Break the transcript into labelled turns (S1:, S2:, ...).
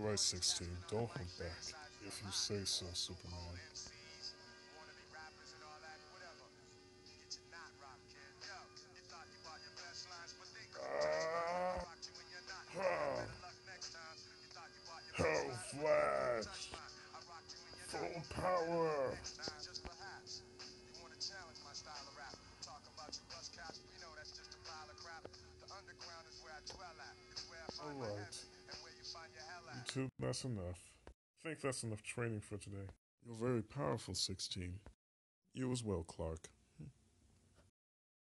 S1: Alright, 16, don't hold back. If you say so, Superman. Ah, ah, hell Flash! Full power! That's enough. I think that's enough training for today. You're very powerful, 16. You as well, Clark.